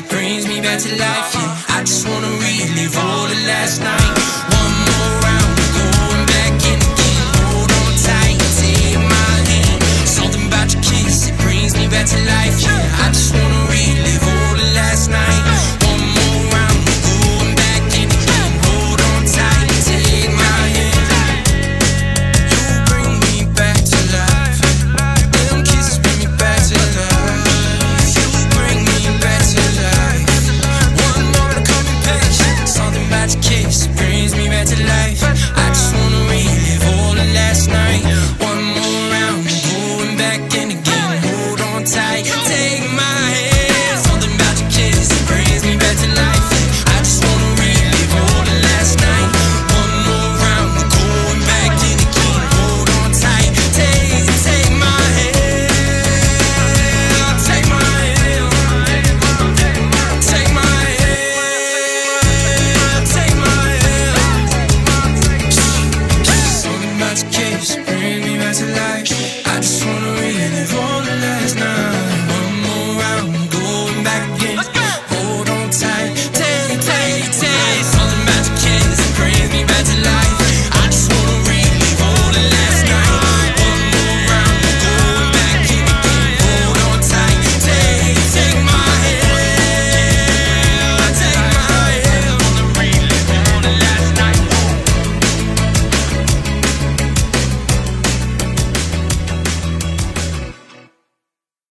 brings me back to life. Yeah. I just wanna relive all the last night.